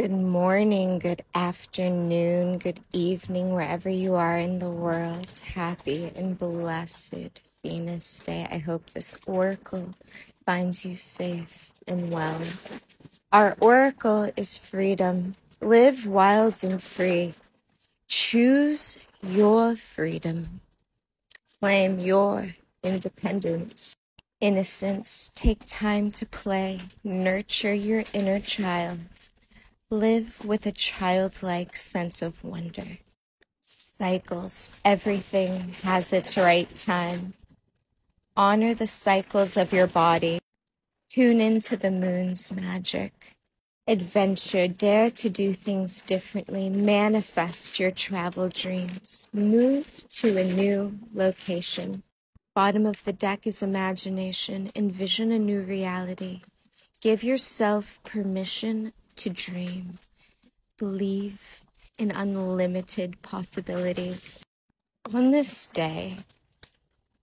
Good morning, good afternoon, good evening, wherever you are in the world. Happy and blessed Venus Day. I hope this oracle finds you safe and well. Our oracle is freedom. Live wild and free. Choose your freedom. Claim your independence. Innocence. Take time to play. Nurture your inner child. Live with a childlike sense of wonder. Cycles. Everything has its right time. Honor the cycles of your body. Tune into the moon's magic. Adventure. Dare to do things differently. Manifest your travel dreams. Move to a new location. Bottom of the deck is imagination. Envision a new reality. Give yourself permission to dream. Believe in unlimited possibilities. On this day,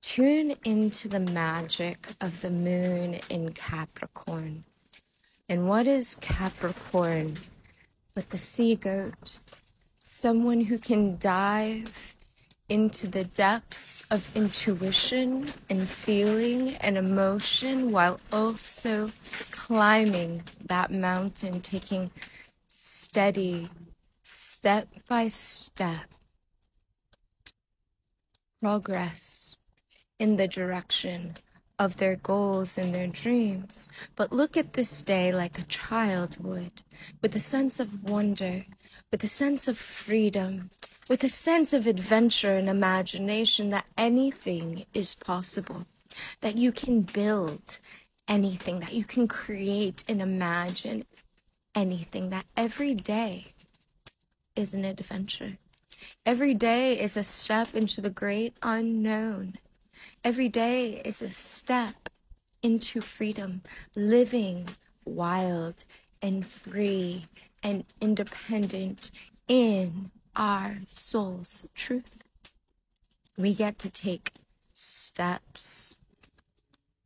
tune into the magic of the moon in Capricorn. And what is Capricorn but the sea goat? Someone who can dive into the depths of intuition and feeling and emotion while also climbing that mountain, taking steady, step by step progress in the direction of their goals and their dreams. But look at this day like a child would, with a sense of wonder, with a sense of freedom, with a sense of adventure and imagination that anything is possible, that you can build anything, that you can create and imagine anything, that every day is an adventure. Every day is a step into the great unknown. Every day is a step into freedom, living wild and free and independent in our soul's truth. We get to take steps,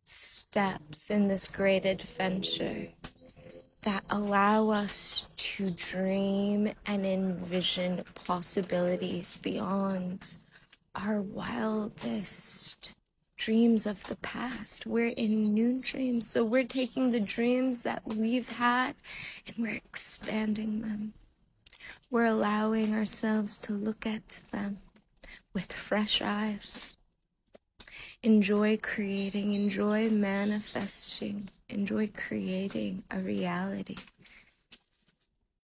steps in this great adventure that allow us to dream and envision possibilities beyond our wildest dreams of the past. We're in new dreams. So we're taking the dreams that we've had and we're expanding them. We're allowing ourselves to look at them with fresh eyes. Enjoy creating, enjoy manifesting, enjoy creating a reality.